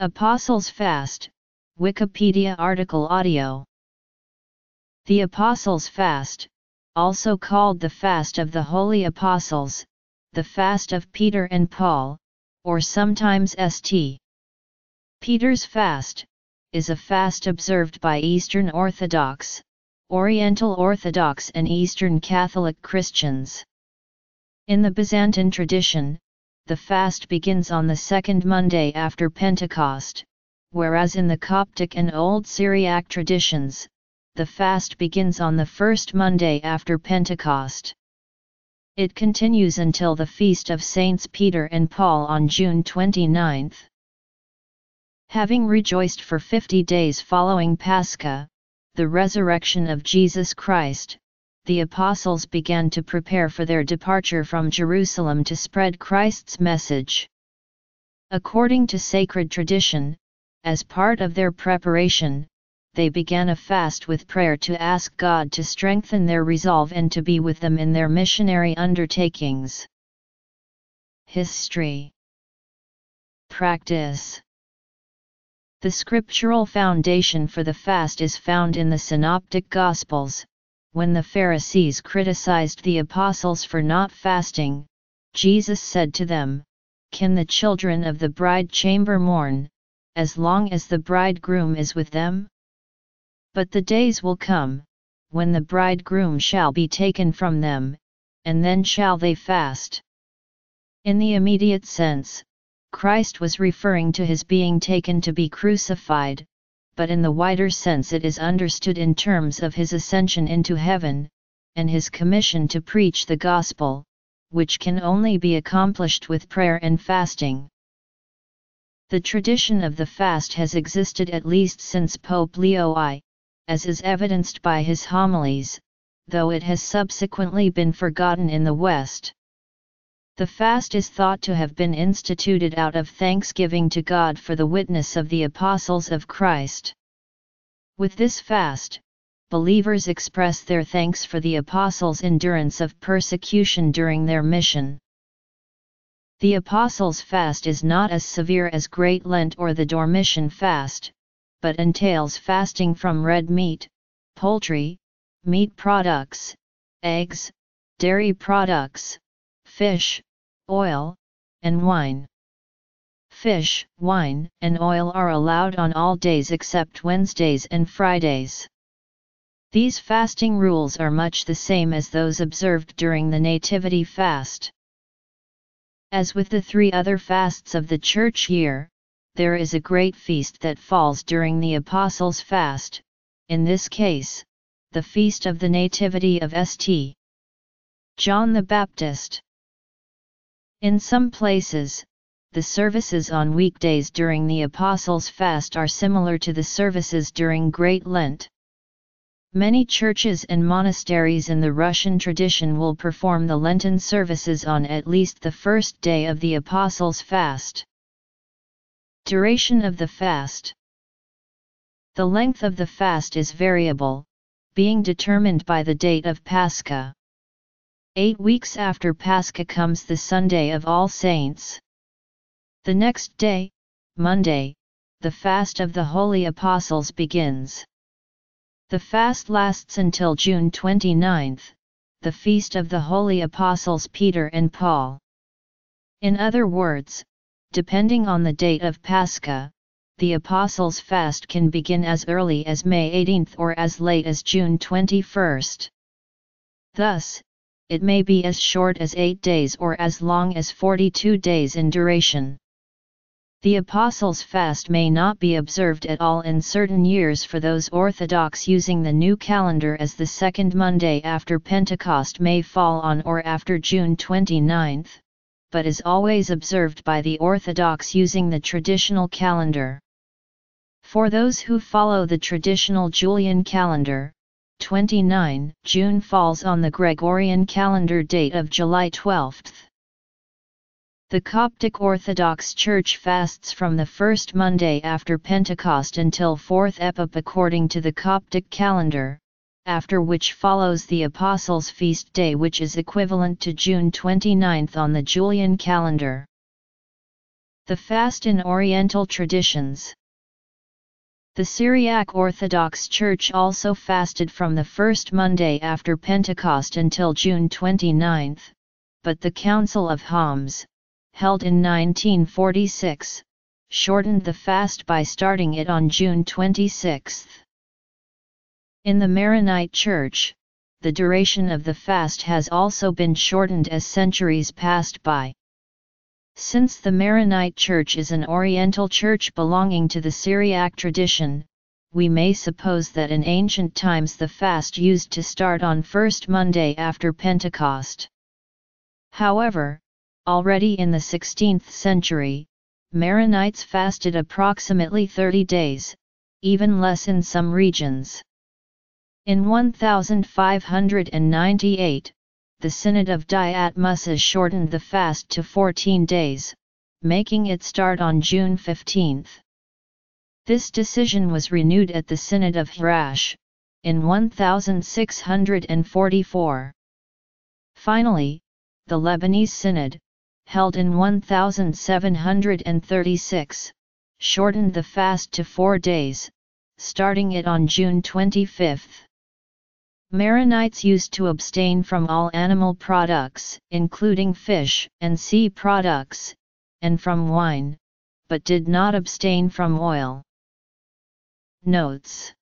Apostles' Fast, Wikipedia article audio. The Apostles' Fast, also called the Fast of the Holy Apostles, the Fast of Peter and Paul, or sometimes St. Peter's Fast, is a fast observed by Eastern Orthodox, Oriental Orthodox and Eastern Catholic Christians. In the Byzantine tradition, the fast begins on the second Monday after Pentecost, whereas in the Coptic and Old Syriac traditions, the fast begins on the first Monday after Pentecost. It continues until the feast of Saints Peter and Paul on June 29. Having rejoiced for fifty days following Pascha, the resurrection of Jesus Christ, the apostles began to prepare for their departure from Jerusalem to spread Christ's message. According to sacred tradition, as part of their preparation, they began a fast with prayer to ask God to strengthen their resolve and to be with them in their missionary undertakings. History Practice The scriptural foundation for the fast is found in the Synoptic Gospels, when the Pharisees criticized the apostles for not fasting, Jesus said to them, Can the children of the bride chamber mourn, as long as the bridegroom is with them? But the days will come, when the bridegroom shall be taken from them, and then shall they fast. In the immediate sense, Christ was referring to his being taken to be crucified, but in the wider sense it is understood in terms of his ascension into heaven, and his commission to preach the gospel, which can only be accomplished with prayer and fasting. The tradition of the fast has existed at least since Pope Leo I, as is evidenced by his homilies, though it has subsequently been forgotten in the West. The fast is thought to have been instituted out of thanksgiving to God for the witness of the apostles of Christ. With this fast, believers express their thanks for the apostles' endurance of persecution during their mission. The apostles' fast is not as severe as Great Lent or the Dormition fast, but entails fasting from red meat, poultry, meat products, eggs, dairy products, fish, oil, and wine. Fish, wine, and oil are allowed on all days except Wednesdays and Fridays. These fasting rules are much the same as those observed during the Nativity fast. As with the three other fasts of the church year, there is a great feast that falls during the Apostles' fast, in this case, the feast of the Nativity of St. John the Baptist. In some places, the services on weekdays during the Apostles' Fast are similar to the services during Great Lent. Many churches and monasteries in the Russian tradition will perform the Lenten services on at least the first day of the Apostles' Fast. Duration of the fast The length of the fast is variable, being determined by the date of Pascha. Eight weeks after Pascha comes the Sunday of All Saints. The next day, Monday, the fast of the Holy Apostles begins. The fast lasts until June 29, the feast of the Holy Apostles Peter and Paul. In other words, depending on the date of Pascha, the Apostles' fast can begin as early as May 18 or as late as June 21. Thus, it may be as short as 8 days or as long as 42 days in duration. The Apostles' fast may not be observed at all in certain years for those Orthodox using the new calendar as the second Monday after Pentecost may fall on or after June 29, but is always observed by the Orthodox using the traditional calendar. For those who follow the traditional Julian calendar, 29 June falls on the Gregorian calendar date of July 12. The Coptic Orthodox Church fasts from the first Monday after Pentecost until 4th Epip according to the Coptic calendar, after which follows the Apostles' Feast Day which is equivalent to June 29 on the Julian calendar. The fast in Oriental traditions. The Syriac Orthodox Church also fasted from the first Monday after Pentecost until June 29, but the Council of Homs, held in 1946, shortened the fast by starting it on June 26. In the Maronite Church, the duration of the fast has also been shortened as centuries passed by. Since the Maronite Church is an Oriental church belonging to the Syriac tradition, we may suppose that in ancient times the fast used to start on first Monday after Pentecost. However, already in the 16th century, Maronites fasted approximately 30 days, even less in some regions. In 1598, the Synod of Dyat shortened the fast to 14 days, making it start on June 15. This decision was renewed at the Synod of Hrash, in 1644. Finally, the Lebanese Synod, held in 1736, shortened the fast to four days, starting it on June 25. Maronites used to abstain from all animal products, including fish and sea products, and from wine, but did not abstain from oil. Notes